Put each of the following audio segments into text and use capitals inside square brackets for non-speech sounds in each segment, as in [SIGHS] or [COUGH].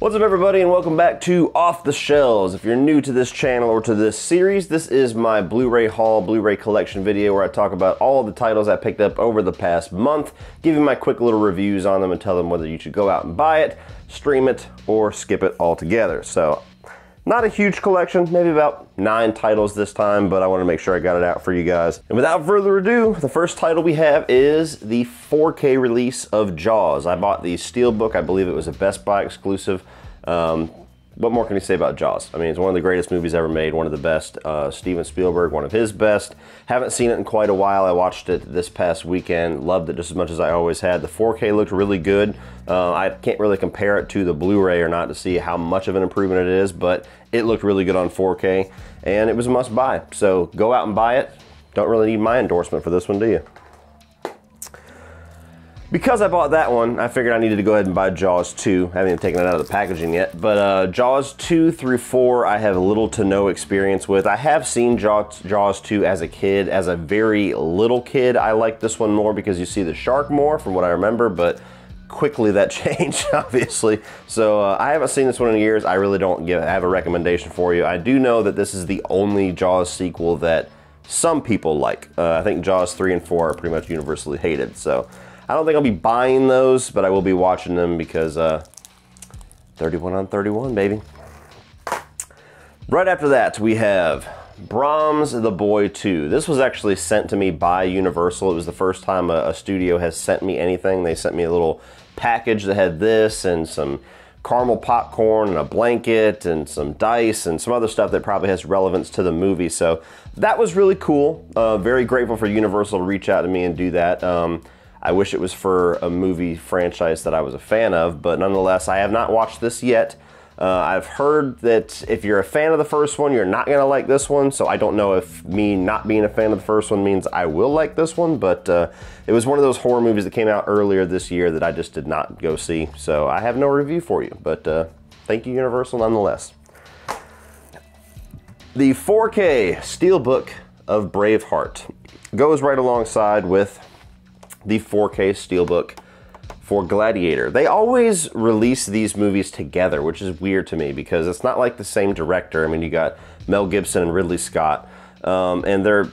What's up everybody and welcome back to Off the Shelves. If you're new to this channel or to this series, this is my Blu-ray haul, Blu-ray collection video where I talk about all the titles I picked up over the past month, give you my quick little reviews on them and tell them whether you should go out and buy it, stream it, or skip it altogether. So not a huge collection, maybe about nine titles this time, but I want to make sure I got it out for you guys. And without further ado, the first title we have is the 4K release of Jaws. I bought the Steelbook, I believe it was a Best Buy exclusive. Um, what more can you say about Jaws? I mean, it's one of the greatest movies ever made, one of the best. Uh, Steven Spielberg, one of his best. Haven't seen it in quite a while. I watched it this past weekend. Loved it just as much as I always had. The 4K looked really good. Uh, I can't really compare it to the Blu-ray or not to see how much of an improvement it is, but it looked really good on 4K, and it was a must-buy. So go out and buy it. Don't really need my endorsement for this one, do you? Because I bought that one, I figured I needed to go ahead and buy Jaws 2. I haven't even taken it out of the packaging yet. But uh, Jaws 2 through 4, I have little to no experience with. I have seen Jaws, Jaws 2 as a kid. As a very little kid, I like this one more because you see the shark more, from what I remember. But quickly that [LAUGHS] changed, obviously. So uh, I haven't seen this one in years. I really don't give, have a recommendation for you. I do know that this is the only Jaws sequel that some people like. Uh, I think Jaws 3 and 4 are pretty much universally hated. So I don't think I'll be buying those, but I will be watching them because uh, 31 on 31, baby. Right after that, we have Brahms the Boy 2. This was actually sent to me by Universal. It was the first time a, a, studio has sent me anything. They sent me a little package that had this and some caramel popcorn and a blanket and some dice and some other stuff that probably has relevance to the movie. So that was really cool. Uh, very grateful for Universal to reach out to me and do that. Um, I wish it was for a movie franchise that I was a fan of, but nonetheless, I have not watched this yet. Uh, I've heard that if you're a fan of the first one, you're not going to like this one, so I don't know if me not being a fan of the first one means I will like this one, but uh, it was one of those horror movies that came out earlier this year that I just did not go see, so I have no review for you, but uh, thank you, Universal, nonetheless. The 4K Steelbook of Braveheart goes right alongside with the 4K Steelbook for Gladiator. They always release these movies together, which is weird to me because it's not like the same director. I mean, you got Mel Gibson and Ridley Scott, um, and they're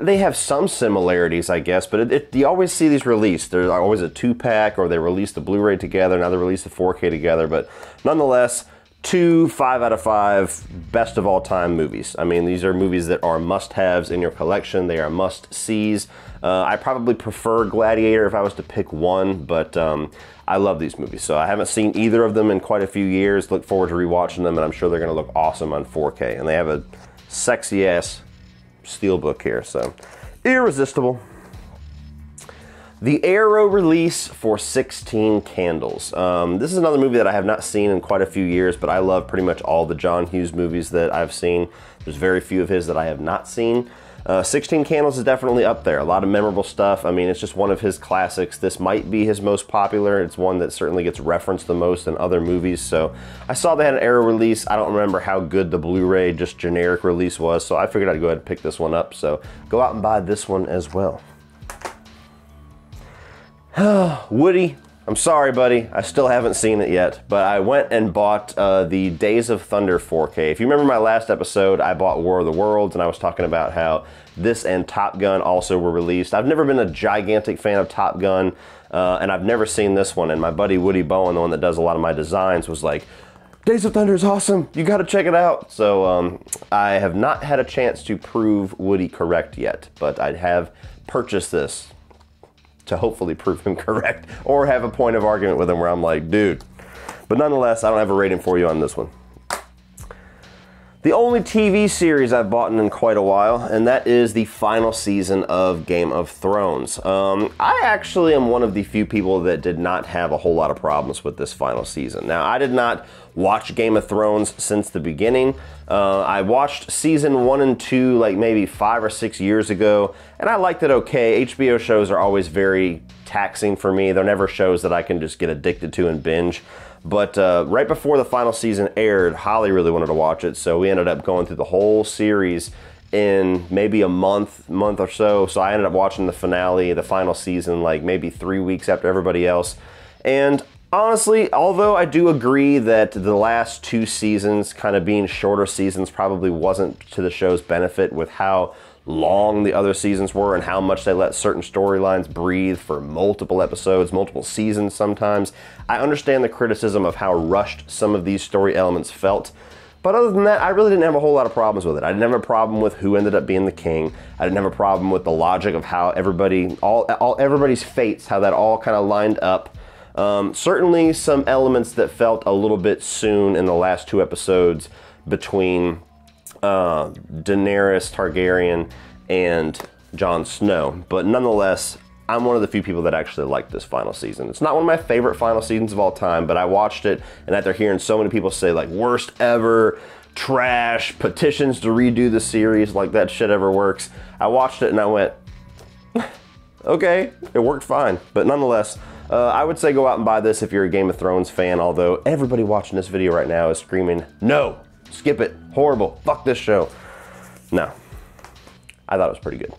they have some similarities, I guess, but it, it, you always see these released. There's always a two pack, or they release the Blu ray together, now they release the 4K together. But nonetheless, two five out of five best of all time movies. I mean, these are movies that are must haves in your collection, they are must sees. Uh, I probably prefer Gladiator if I was to pick one, but um, I love these movies. So I haven't seen either of them in quite a few years. Look forward to rewatching them, and I'm sure they're going to look awesome on 4K. And they have a sexy ass steelbook here, so irresistible. The Arrow release for 16 Candles. Um, this is another movie that I have not seen in quite a few years, but I love pretty much all the John Hughes movies that I've seen. There's very few of his that I have not seen. Uh, 16 Candles is definitely up there. A lot of memorable stuff. I mean, it's just one of his classics. This might be his most popular. It's one that certainly gets referenced the most in other movies. So I saw they had an Arrow release. I don't remember how good the Blu-ray just generic release was, so I figured I'd go ahead and pick this one up. So go out and buy this one as well. [SIGHS] Woody I'm sorry, buddy. I still haven't seen it yet, but I went and bought uh, the Days of Thunder 4K. If you remember my last episode, I bought War of the Worlds, and I was talking about how this and Top Gun also were released. I've never been a gigantic fan of Top Gun, uh, and I've never seen this one. And my buddy Woody Bowen, the one that does a lot of my designs, was like, Days of Thunder is awesome. You got to check it out. So um, I have not had a chance to prove Woody correct yet, but I have purchased this to hopefully prove him [LAUGHS] correct or have a point of argument with him where I'm like, dude. But nonetheless, I don't have a rating for you on this one. The only TV series I've bought in quite a while, and that is the final season of Game of Thrones. Um, I actually am one of the few people that did not have a whole lot of problems with this final season. Now, I did not watch Game of Thrones since the beginning. Uh, I watched season one and two like maybe five or six years ago, and I liked it okay. HBO shows are always very taxing for me. They're never shows that I can just get addicted to and binge. But uh, right before the final season aired, Holly really wanted to watch it, so we ended up going through the whole series in maybe a month, month or so. So I ended up watching the finale, the final season, like maybe three weeks after everybody else. And honestly, although I do agree that the last two seasons, kind of being shorter seasons, probably wasn't to the show's benefit with how long the other seasons were and how much they let certain storylines breathe for multiple episodes, multiple seasons sometimes. I understand the criticism of how rushed some of these story elements felt. But other than that, I really didn't have a whole lot of problems with it. I didn't have a problem with who ended up being the king. I didn't have a problem with the logic of how everybody, all, all everybody's fates, how that all kind of lined up. Um, certainly, some elements that felt a little bit soon in the last two episodes between uh, Daenerys Targaryen and Jon Snow. But nonetheless, I'm one of the few people that actually like this final season. It's not one of my favorite final seasons of all time, but I watched it, and after hearing so many people say, like, worst ever, trash, petitions to redo the series, like that shit ever works, I watched it and I went, [LAUGHS] okay, it worked fine. But nonetheless, uh, I would say go out and buy this if you're a Game of Thrones fan, although everybody watching this video right now is screaming, no, skip it, horrible, fuck this show. No, I thought it was pretty good.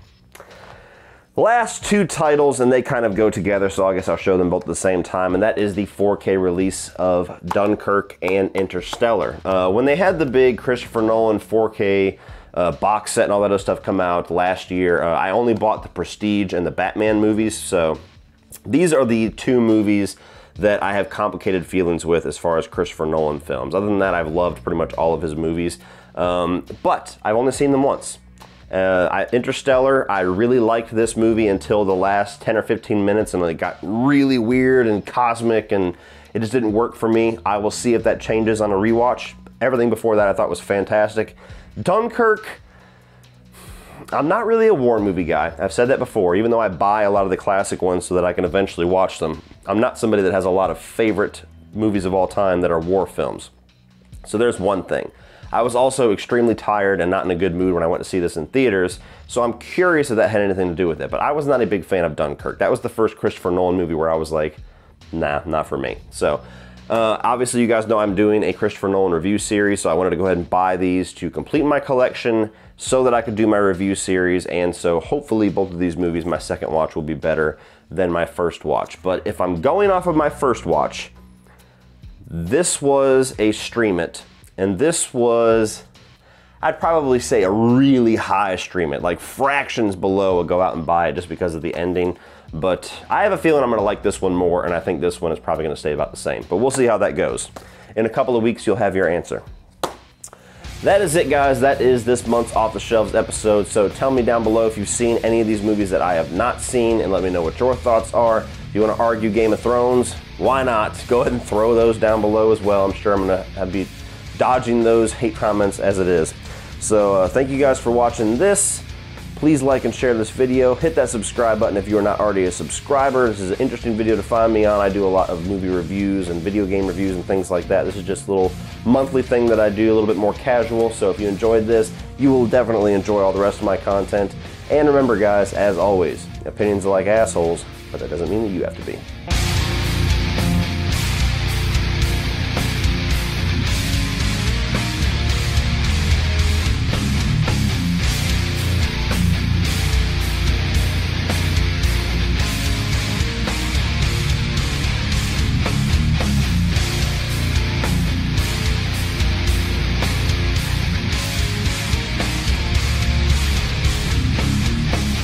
Last two titles, and they kind of go together, so I guess I'll show them both at the same time, and that is the 4K release of Dunkirk and Interstellar. Uh, when they had the big Christopher Nolan 4K uh, box set and all that other stuff come out last year, uh, I only bought the Prestige and the Batman movies, so these are the two movies that I have complicated feelings with as far as Christopher Nolan films. Other than that, I've loved pretty much all of his movies, um, but I've only seen them once. Uh, I, Interstellar, I really liked this movie until the last 10 or 15 minutes, and it got really weird and cosmic, and it just didn't work for me. I will see if that changes on a rewatch. Everything before that I thought was fantastic. Dunkirk, I'm not really a war movie guy. I've said that before, even though I buy a lot of the classic ones so that I can eventually watch them. I'm not somebody that has a lot of favorite movies of all time that are war films. So there's one thing. I was also extremely tired and not in a good mood when I went to see this in theaters, so I'm curious if that had anything to do with it. But I was not a big fan of Dunkirk. That was the first Christopher Nolan movie where I was like, nah, not for me. So uh, obviously, you guys know I'm doing a Christopher Nolan review series, so I wanted to go ahead and buy these to complete my collection so that I could do my review series. And so hopefully, both of these movies, my second watch will be better than my first watch. But if I'm going off of my first watch, this was a stream it and this was, I'd probably say a really high stream it, like fractions below a go out and buy it just because of the ending. But I have a feeling I'm gonna like this one more, and I think this one is probably gonna stay about the same. But we'll see how that goes. In a couple of weeks, you'll have your answer. That is it, guys. That is this month's Off the Shelves episode. So tell me down below if you've seen any of these movies that I have not seen, and let me know what your thoughts are. If you want to argue Game of Thrones, why not? [LAUGHS] Go ahead and throw those down below as well. I'm sure I'm going to be dodging those hate comments as it is. So uh, thank you guys for watching this. Please like and share this video. Hit that subscribe button if you are not already a subscriber. This is an interesting video to find me on. I do a lot of movie reviews and video game reviews and things like that. This is just a little monthly thing that I do, a little bit more casual. So if you enjoyed this, you will definitely enjoy all the rest of my content. And remember guys, as always, opinions are like assholes, but that doesn't mean that you have to be.